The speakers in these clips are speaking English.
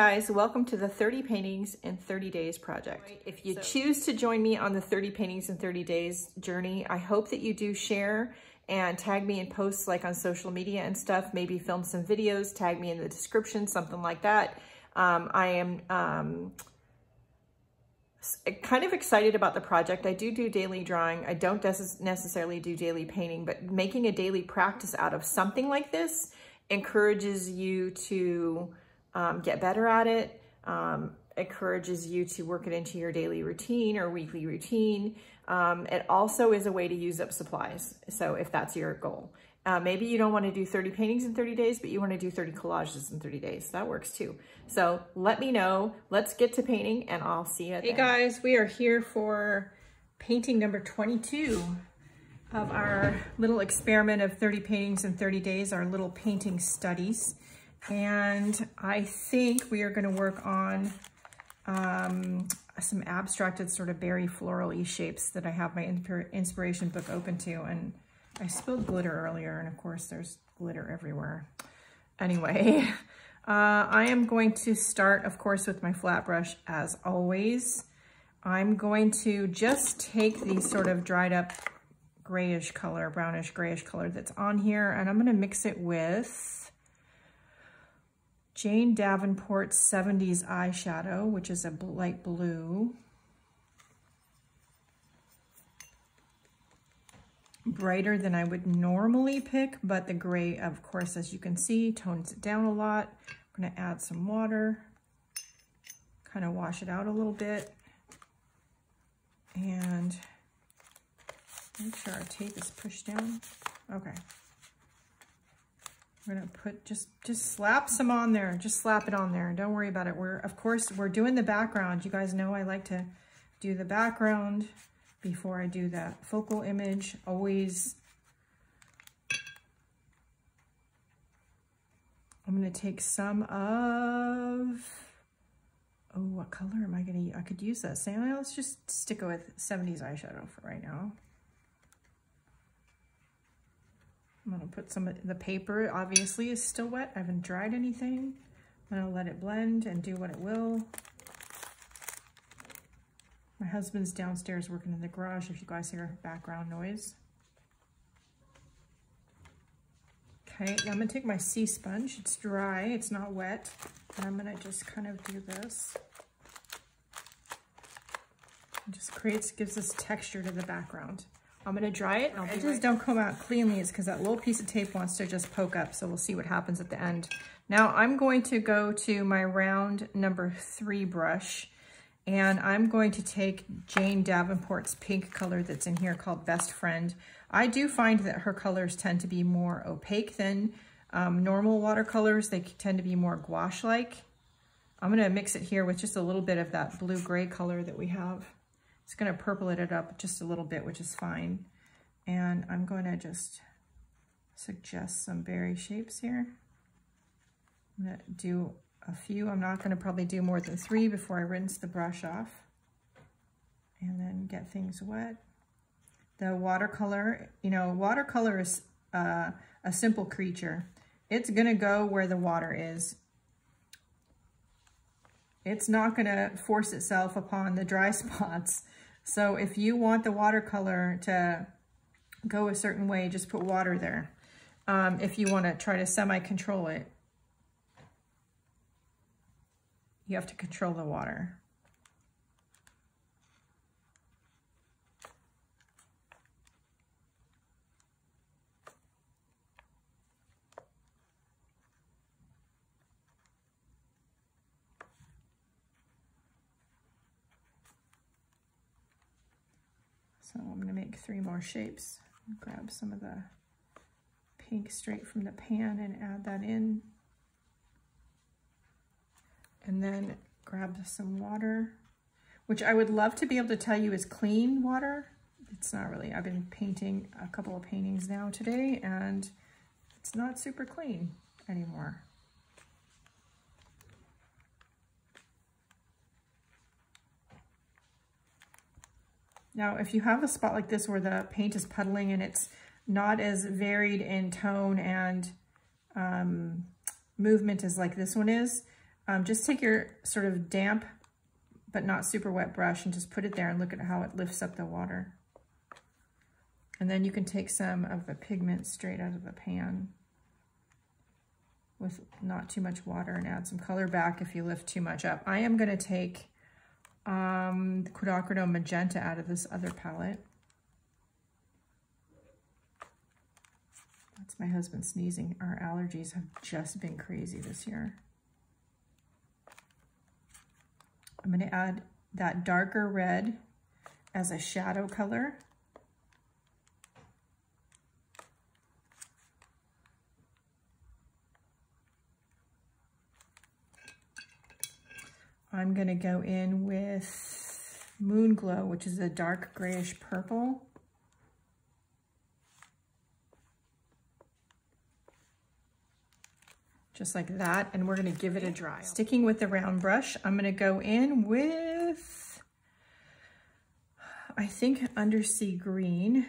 Guys, welcome to the 30 Paintings in 30 Days project. If you so, choose to join me on the 30 Paintings in 30 Days journey, I hope that you do share and tag me in posts like on social media and stuff, maybe film some videos, tag me in the description, something like that. Um, I am um, kind of excited about the project. I do do daily drawing. I don't necessarily do daily painting, but making a daily practice out of something like this encourages you to um, get better at it, um, encourages you to work it into your daily routine or weekly routine. Um, it also is a way to use up supplies. So if that's your goal. Uh, maybe you don't want to do 30 paintings in 30 days, but you want to do 30 collages in 30 days. That works too. So let me know. Let's get to painting and I'll see you Hey guys, we are here for painting number 22 of our little experiment of 30 paintings in 30 days, our little painting studies. And I think we are gonna work on um, some abstracted sort of berry floral shapes that I have my inspiration book open to. And I spilled glitter earlier, and of course there's glitter everywhere. Anyway, uh, I am going to start, of course, with my flat brush as always. I'm going to just take the sort of dried up grayish color, brownish grayish color that's on here, and I'm gonna mix it with Jane Davenport's 70s eyeshadow, which is a light blue. Brighter than I would normally pick, but the gray, of course, as you can see, tones it down a lot. I'm gonna add some water, kind of wash it out a little bit. And make sure our tape is pushed down. Okay. We're gonna put, just, just slap some on there. Just slap it on there. Don't worry about it. We're, of course, we're doing the background. You guys know I like to do the background before I do that focal image. Always, I'm gonna take some of, oh, what color am I gonna? I could use that. Say, let's just stick with 70s eyeshadow for right now. I'm gonna put some of the paper, obviously is still wet. I haven't dried anything. I'm gonna let it blend and do what it will. My husband's downstairs working in the garage if you guys hear background noise. Okay, I'm gonna take my sea sponge. It's dry, it's not wet. And I'm gonna just kind of do this. It just creates, gives this texture to the background. I'm gonna dry it. I'll edges right. don't come out cleanly. It's because that little piece of tape wants to just poke up. So we'll see what happens at the end. Now I'm going to go to my round number three brush and I'm going to take Jane Davenport's pink color that's in here called Best Friend. I do find that her colors tend to be more opaque than um, normal watercolors. They tend to be more gouache-like. I'm gonna mix it here with just a little bit of that blue-gray color that we have. It's gonna purple it up just a little bit, which is fine. And I'm going to just suggest some berry shapes here. I'm gonna do a few. I'm not gonna probably do more than three before I rinse the brush off. And then get things wet. The watercolor, you know, watercolor is uh, a simple creature. It's gonna go where the water is. It's not gonna force itself upon the dry spots. So if you want the watercolor to go a certain way, just put water there. Um, if you want to try to semi-control it, you have to control the water. So I'm gonna make three more shapes. Grab some of the pink straight from the pan and add that in. And then grab some water, which I would love to be able to tell you is clean water. It's not really. I've been painting a couple of paintings now today and it's not super clean anymore. Now, if you have a spot like this where the paint is puddling and it's not as varied in tone and um, movement as like this one is, um, just take your sort of damp but not super wet brush and just put it there and look at how it lifts up the water. And then you can take some of the pigment straight out of the pan with not too much water and add some color back if you lift too much up. I am going to take um, Magenta out of this other palette. That's my husband sneezing. Our allergies have just been crazy this year. I'm going to add that darker red as a shadow color. I'm to go in with Moon Glow, which is a dark grayish purple. Just like that, and we're to give it a dry. Sticking with the round brush, I'm to go in with, I think, Undersea Green.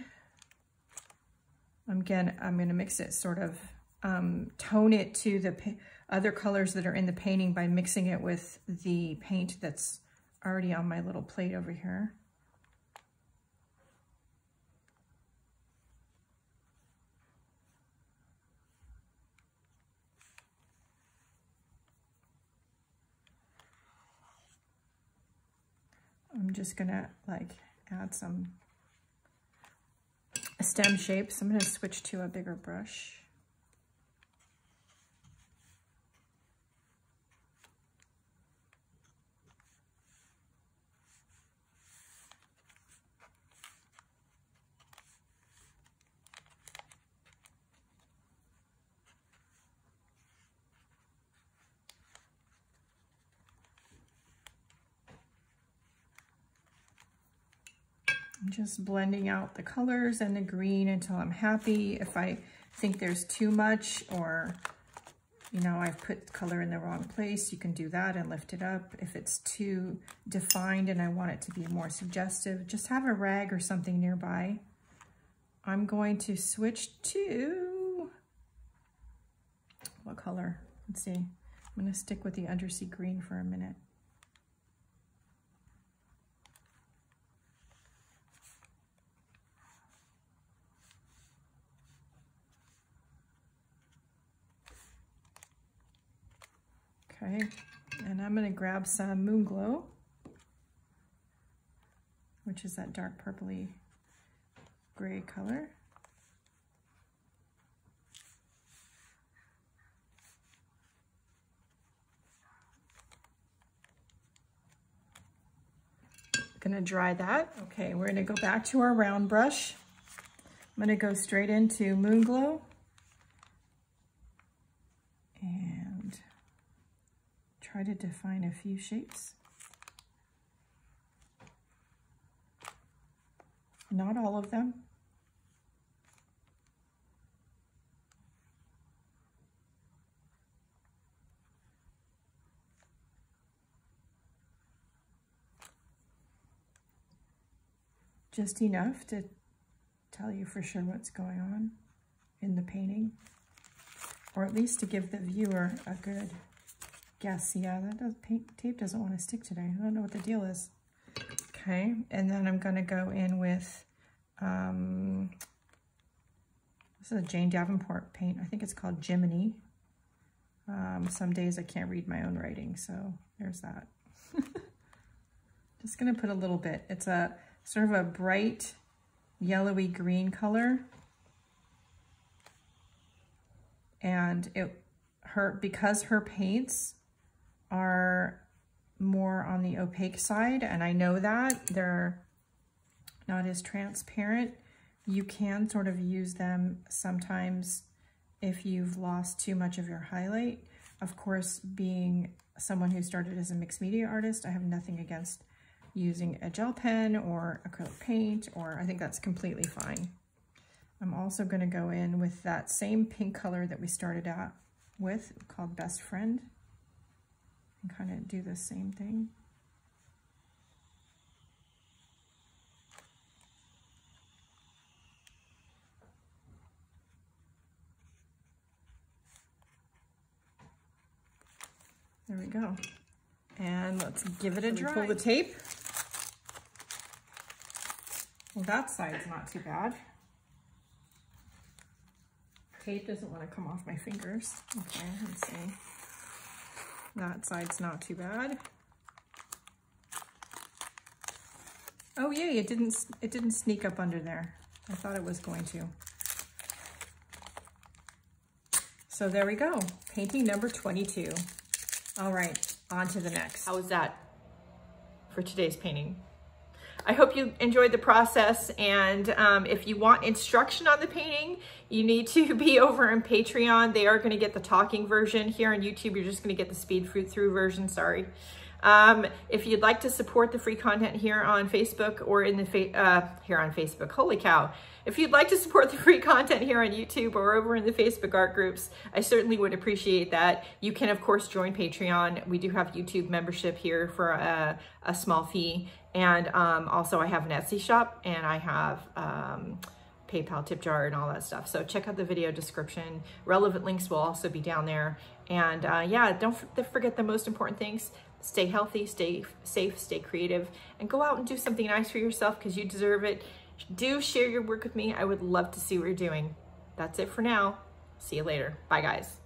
Again, I'm to mix it sort of, um, tone it to the other colors that are in the painting by mixing it with the paint that's already on my little plate over here. I'm just gonna like add some stem shapes. I'm gonna switch to a bigger brush. Just blending out the colors and the green until I'm happy. If I think there's too much or, you know, I've put color in the wrong place, you can do that and lift it up. If it's too defined and I want it to be more suggestive, just have a rag or something nearby. I'm going to switch to, what color? Let's see. I'm going to stick with the undersea green for a minute. Okay, and I'm going to grab some Moon Glow, which is that dark purpley gray color. Gonna dry that. Okay, we're gonna go back to our round brush. I'm gonna go straight into Moon Glow. Try to define a few shapes. Not all of them. Just enough to tell you for sure what's going on in the painting, or at least to give the viewer a good guess. Yeah, that does, paint, tape doesn't want to stick today. I don't know what the deal is. Okay, and then I'm going to go in with, um, this is a Jane Davenport paint. I think it's called Jiminy. Um, some days I can't read my own writing, so there's that. Just going to put a little bit. It's a sort of a bright yellowy green color. And it her because her paints are more on the opaque side, and I know that. They're not as transparent. You can sort of use them sometimes if you've lost too much of your highlight. Of course, being someone who started as a mixed media artist, I have nothing against using a gel pen or acrylic paint, or I think that's completely fine. I'm also gonna go in with that same pink color that we started out with called Best Friend and kind of do the same thing. There we go. And let's give it a dry. Pull the tape. Well, that side's not too bad. Tape doesn't want to come off my fingers. Okay, let's see. That side's not too bad. Oh yay, it didn't, it didn't sneak up under there. I thought it was going to. So there we go, painting number 22. All right, on to the next. How was that for today's painting? I hope you enjoyed the process and um, if you want instruction on the painting, you need to be over on Patreon. They are gonna get the talking version. Here on YouTube, you're just gonna get the speed through version, sorry. Um, if you'd like to support the free content here on Facebook or in the, uh, here on Facebook, holy cow. If you'd like to support the free content here on YouTube or over in the Facebook art groups, I certainly would appreciate that. You can of course join Patreon. We do have YouTube membership here for a, a small fee. And um, also I have an Etsy shop and I have, um, PayPal tip jar and all that stuff. So check out the video description. Relevant links will also be down there. And uh, yeah, don't forget the most important things. Stay healthy, stay safe, stay creative, and go out and do something nice for yourself because you deserve it. Do share your work with me. I would love to see what you're doing. That's it for now. See you later. Bye, guys.